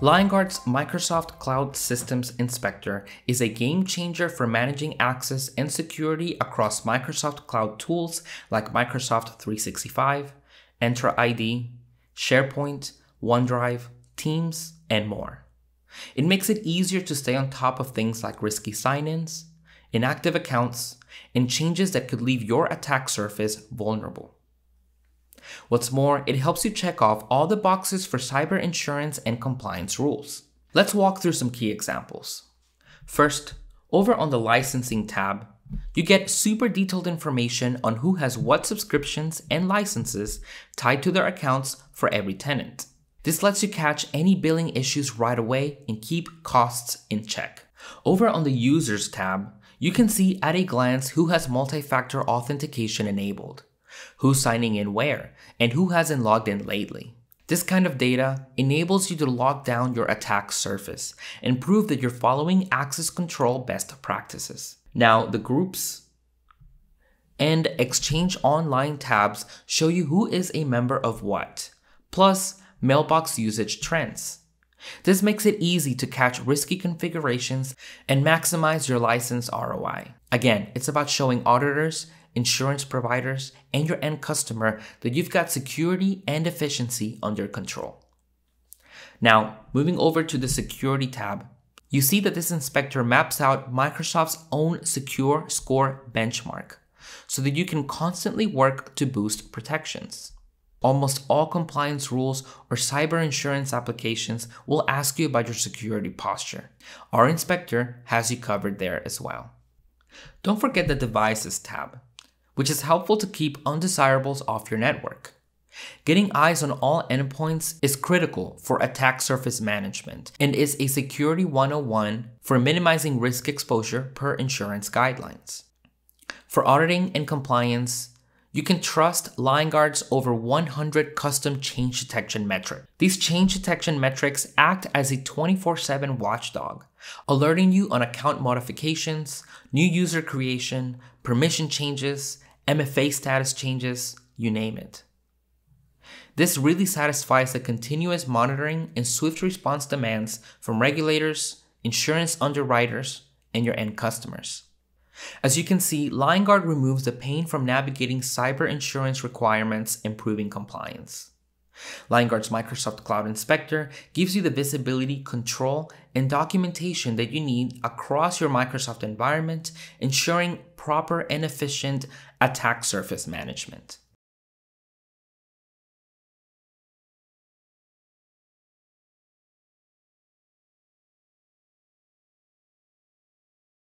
Liongard's Microsoft Cloud Systems Inspector is a game changer for managing access and security across Microsoft Cloud tools like Microsoft 365, Entra ID, SharePoint, OneDrive, Teams, and more. It makes it easier to stay on top of things like risky sign ins, inactive accounts, and changes that could leave your attack surface vulnerable. What's more, it helps you check off all the boxes for cyber insurance and compliance rules. Let's walk through some key examples. First, over on the licensing tab, you get super detailed information on who has what subscriptions and licenses tied to their accounts for every tenant. This lets you catch any billing issues right away and keep costs in check. Over on the Users tab, you can see at a glance who has multi-factor authentication enabled who's signing in where, and who hasn't logged in lately. This kind of data enables you to lock down your attack surface and prove that you're following access control best practices. Now, the groups and Exchange Online tabs show you who is a member of what, plus mailbox usage trends. This makes it easy to catch risky configurations and maximize your license ROI. Again, it's about showing auditors insurance providers, and your end customer that you've got security and efficiency under control. Now, moving over to the Security tab, you see that this inspector maps out Microsoft's own Secure Score benchmark so that you can constantly work to boost protections. Almost all compliance rules or cyber insurance applications will ask you about your security posture. Our inspector has you covered there as well. Don't forget the Devices tab which is helpful to keep undesirables off your network. Getting eyes on all endpoints is critical for attack surface management and is a security 101 for minimizing risk exposure per insurance guidelines. For auditing and compliance, you can trust Liongard's over 100 custom change detection metrics. These change detection metrics act as a 24-7 watchdog, alerting you on account modifications, new user creation, permission changes, MFA status changes, you name it. This really satisfies the continuous monitoring and swift response demands from regulators, insurance underwriters, and your end customers. As you can see, Liongard removes the pain from navigating cyber insurance requirements, improving compliance. Liongard's Microsoft Cloud Inspector gives you the visibility, control, and documentation that you need across your Microsoft environment, ensuring proper and efficient attack surface management.